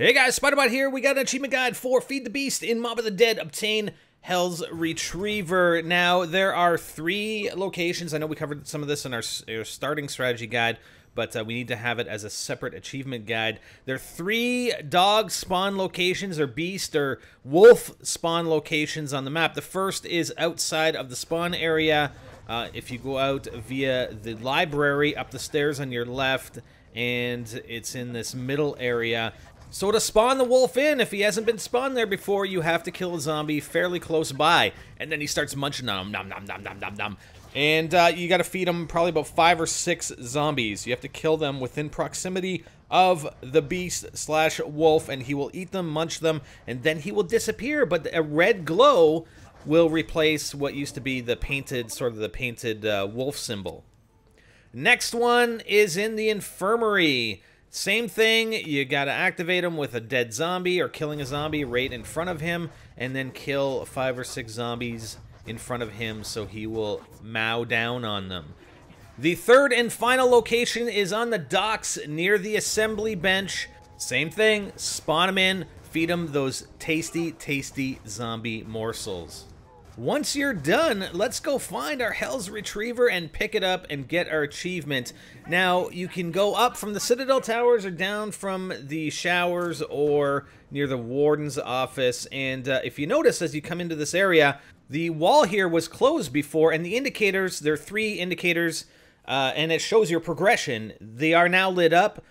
Hey guys, Spiderbot here. We got an achievement guide for Feed the Beast in Mob of the Dead. Obtain Hell's Retriever. Now, there are three locations. I know we covered some of this in our, our starting strategy guide, but uh, we need to have it as a separate achievement guide. There are three dog spawn locations, or beast or wolf spawn locations on the map. The first is outside of the spawn area. Uh, if you go out via the library, up the stairs on your left, and it's in this middle area. So to spawn the wolf in, if he hasn't been spawned there before, you have to kill a zombie fairly close by. And then he starts munching on him, nom nom nom nom nom nom. And uh, you got to feed him probably about five or six zombies. You have to kill them within proximity of the beast slash wolf, and he will eat them, munch them, and then he will disappear. But a red glow will replace what used to be the painted, sort of the painted uh, wolf symbol. Next one is in the infirmary. Same thing, you gotta activate him with a dead zombie or killing a zombie right in front of him, and then kill five or six zombies in front of him so he will mow down on them. The third and final location is on the docks near the assembly bench. Same thing, spawn him in, feed him those tasty, tasty zombie morsels. Once you're done, let's go find our Hell's Retriever and pick it up and get our achievement. Now, you can go up from the Citadel Towers or down from the showers or near the Warden's office. And uh, if you notice as you come into this area, the wall here was closed before, and the indicators, there are three indicators, uh, and it shows your progression. They are now lit up.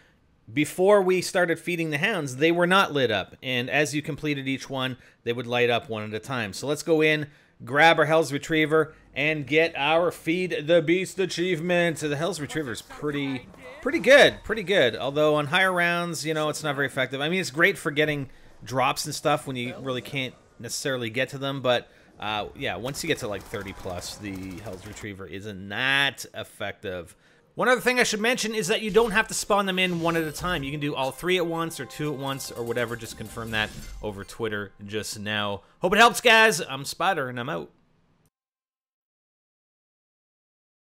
Before we started feeding the hounds, they were not lit up. And as you completed each one, they would light up one at a time. So let's go in grab our Hell's Retriever, and get our Feed the Beast achievement. So the Hell's Retriever is pretty, pretty good, pretty good. Although on higher rounds, you know, it's not very effective. I mean, it's great for getting drops and stuff when you really can't necessarily get to them, but uh, yeah, once you get to like 30 plus, the Hell's Retriever isn't that effective. One other thing I should mention is that you don't have to spawn them in one at a time. You can do all three at once or two at once or whatever. Just confirm that over Twitter just now. Hope it helps, guys. I'm Spider, and I'm out.